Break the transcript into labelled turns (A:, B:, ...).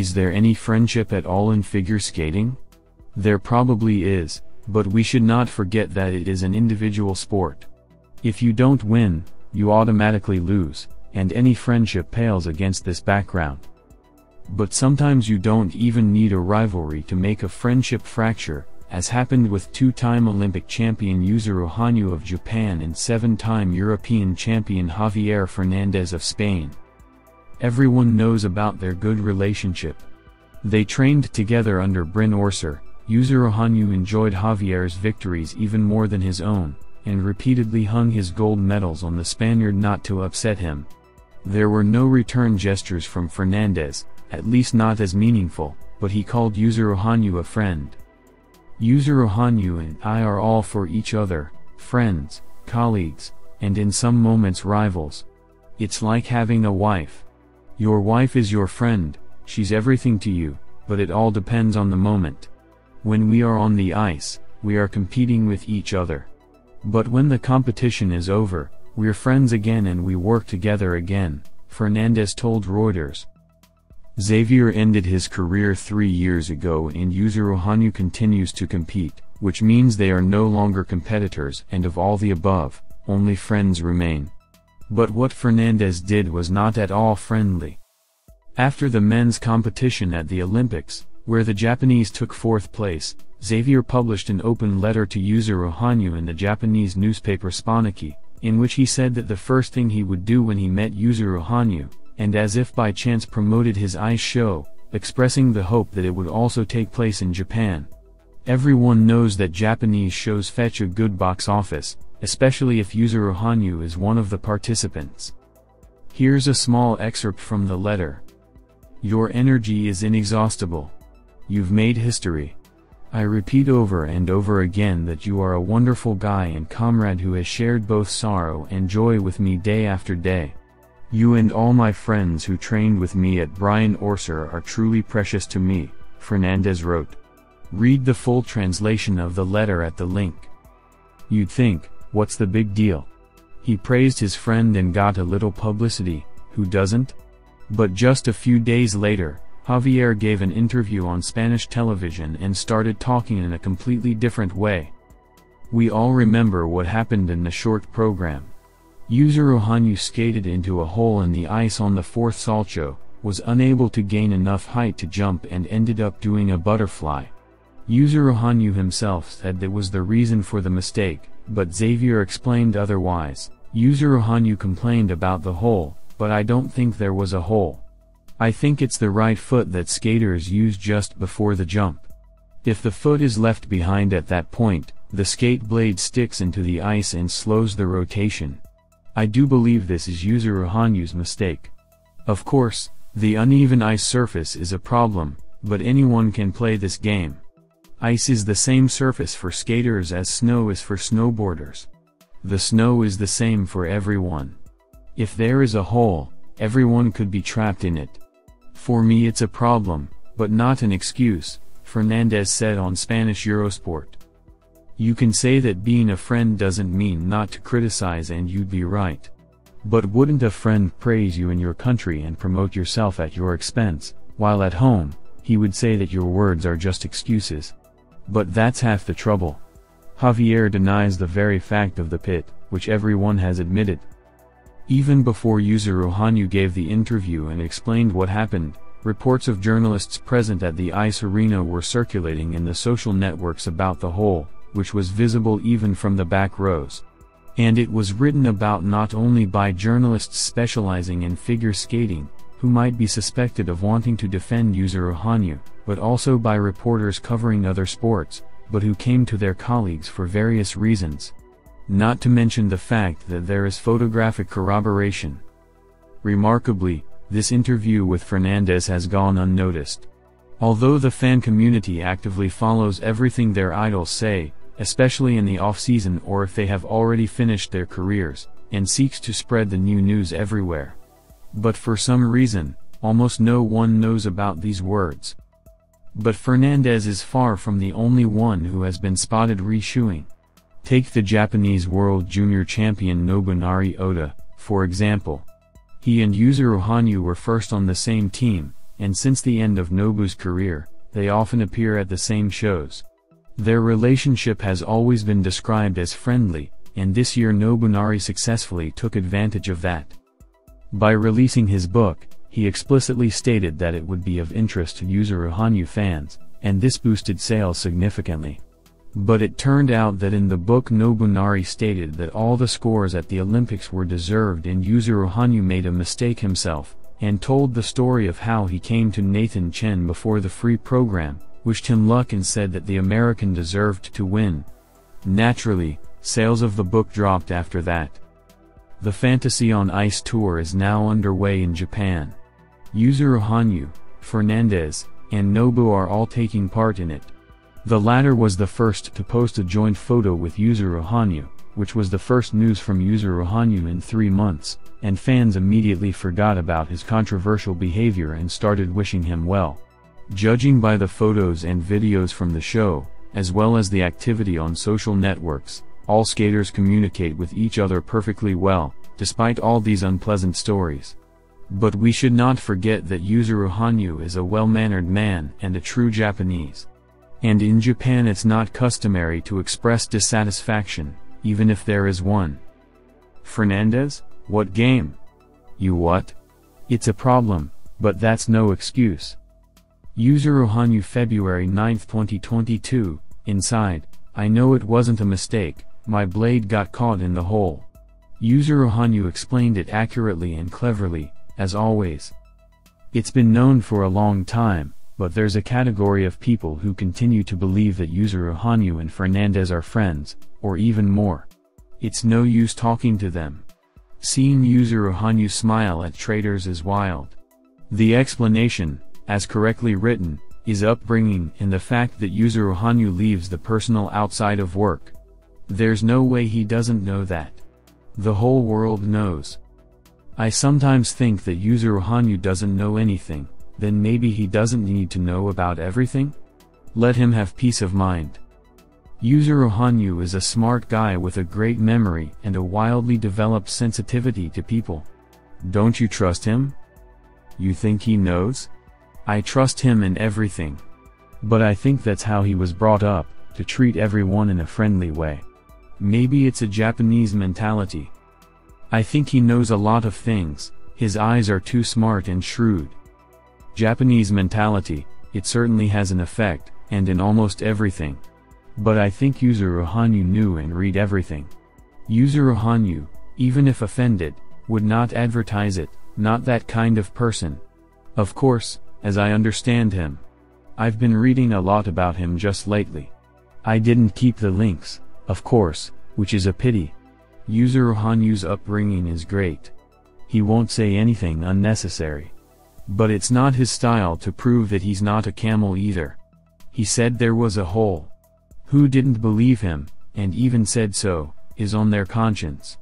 A: Is there any friendship at all in figure skating? There probably is, but we should not forget that it is an individual sport. If you don't win, you automatically lose, and any friendship pales against this background. But sometimes you don't even need a rivalry to make a friendship fracture, as happened with two-time Olympic champion Yuzuru Hanyu of Japan and seven-time European champion Javier Fernandez of Spain. Everyone knows about their good relationship. They trained together under Brian Orser, Yuzuru Hanyu enjoyed Javier's victories even more than his own, and repeatedly hung his gold medals on the Spaniard not to upset him. There were no return gestures from Fernandez, at least not as meaningful, but he called Yuzuru Hanyu a friend. Yuzuru Hanyu and I are all for each other, friends, colleagues, and in some moments rivals. It's like having a wife. Your wife is your friend, she's everything to you, but it all depends on the moment. When we are on the ice, we are competing with each other. But when the competition is over, we're friends again and we work together again, Fernandez told Reuters. Xavier ended his career three years ago and Yuzuru Hanyu continues to compete, which means they are no longer competitors and of all the above, only friends remain. But what Fernandez did was not at all friendly. After the men's competition at the Olympics, where the Japanese took fourth place, Xavier published an open letter to Yuzuru Hanyu in the Japanese newspaper Sponichi, in which he said that the first thing he would do when he met Yuzuru Hanyu, and as if by chance promoted his ice show, expressing the hope that it would also take place in Japan. Everyone knows that Japanese shows fetch a good box office, especially if Yuzuru Hanyu is one of the participants. Here's a small excerpt from the letter. Your energy is inexhaustible. You've made history. I repeat over and over again that you are a wonderful guy and comrade who has shared both sorrow and joy with me day after day. You and all my friends who trained with me at Brian Orser are truly precious to me, Fernandez wrote. Read the full translation of the letter at the link. You'd think, what's the big deal? He praised his friend and got a little publicity, who doesn't? But just a few days later, Javier gave an interview on Spanish television and started talking in a completely different way. We all remember what happened in the short program. Yuzuru Hanyu skated into a hole in the ice on the fourth salchow, was unable to gain enough height to jump and ended up doing a butterfly. Yuzuru Hanyu himself said that was the reason for the mistake, but Xavier explained otherwise. Yuzuru Hanyu complained about the hole, but I don't think there was a hole. I think it's the right foot that skaters use just before the jump. If the foot is left behind at that point, the skate blade sticks into the ice and slows the rotation. I do believe this is Yuzuru Hanyu's mistake. Of course, the uneven ice surface is a problem, but anyone can play this game. Ice is the same surface for skaters as snow is for snowboarders. The snow is the same for everyone. If there is a hole, everyone could be trapped in it. For me it's a problem, but not an excuse, Fernandez said on Spanish Eurosport. You can say that being a friend doesn't mean not to criticize and you'd be right. But wouldn't a friend praise you in your country and promote yourself at your expense, while at home, he would say that your words are just excuses. But that's half the trouble. Javier denies the very fact of the pit, which everyone has admitted. Even before Yuzuru Hanyu gave the interview and explained what happened, reports of journalists present at the ice arena were circulating in the social networks about the hole, which was visible even from the back rows. And it was written about not only by journalists specializing in figure skating, who might be suspected of wanting to defend Yuzuru Hanyu, but also by reporters covering other sports, but who came to their colleagues for various reasons. Not to mention the fact that there is photographic corroboration. Remarkably, this interview with Fernandez has gone unnoticed. Although the fan community actively follows everything their idols say, especially in the off-season or if they have already finished their careers, and seeks to spread the new news everywhere. But for some reason, almost no one knows about these words. But Fernandez is far from the only one who has been spotted reshoeing. Take the Japanese World Junior Champion Nobunari Oda, for example. He and Yuzuru Hanyu were first on the same team, and since the end of Nobu's career, they often appear at the same shows. Their relationship has always been described as friendly, and this year Nobunari successfully took advantage of that. By releasing his book, he explicitly stated that it would be of interest to Yuzuru Hanyu fans, and this boosted sales significantly. But it turned out that in the book Nobunari stated that all the scores at the Olympics were deserved and Yuzuru Hanyu made a mistake himself, and told the story of how he came to Nathan Chen before the free program, wished him luck and said that the American deserved to win. Naturally, sales of the book dropped after that. The Fantasy on Ice tour is now underway in Japan. Yuzuru Hanyu, Fernandez, and Nobu are all taking part in it. The latter was the first to post a joint photo with Yuzuru Hanyu, which was the first news from Yuzuru Hanyu in three months, and fans immediately forgot about his controversial behavior and started wishing him well. Judging by the photos and videos from the show, as well as the activity on social networks, all skaters communicate with each other perfectly well, despite all these unpleasant stories. But we should not forget that Yuzuru Hanyu is a well-mannered man and a true Japanese. And in Japan it's not customary to express dissatisfaction, even if there is one. Fernandez, what game? You what? It's a problem, but that's no excuse. Yuzuru Hanyu February 9, 2022, inside, I know it wasn't a mistake, my blade got caught in the hole. Yuzuru Hanyu explained it accurately and cleverly, as always. It's been known for a long time, but there's a category of people who continue to believe that Yuzuru Hanyu and Fernandez are friends, or even more. It's no use talking to them. Seeing Yuzuru Hanyu smile at traders is wild. The explanation, as correctly written, is upbringing and the fact that Yuzuru Hanyu leaves the personal outside of work. There's no way he doesn't know that. The whole world knows. I sometimes think that Yuzuru Hanyu doesn't know anything, then maybe he doesn't need to know about everything? Let him have peace of mind. Yuzuru Hanyu is a smart guy with a great memory and a wildly developed sensitivity to people. Don't you trust him? You think he knows? I trust him in everything. But I think that's how he was brought up, to treat everyone in a friendly way. Maybe it's a Japanese mentality. I think he knows a lot of things, his eyes are too smart and shrewd. Japanese mentality, it certainly has an effect, and in almost everything. But I think Yuzuru Hanyu knew and read everything. Yuzuru Hanyu, even if offended, would not advertise it, not that kind of person. Of course, as I understand him. I've been reading a lot about him just lately. I didn't keep the links, of course, which is a pity. Yuzuru Hanyu's upbringing is great. He won't say anything unnecessary. But it's not his style to prove that he's not a camel either. He said there was a hole. Who didn't believe him, and even said so, is on their conscience.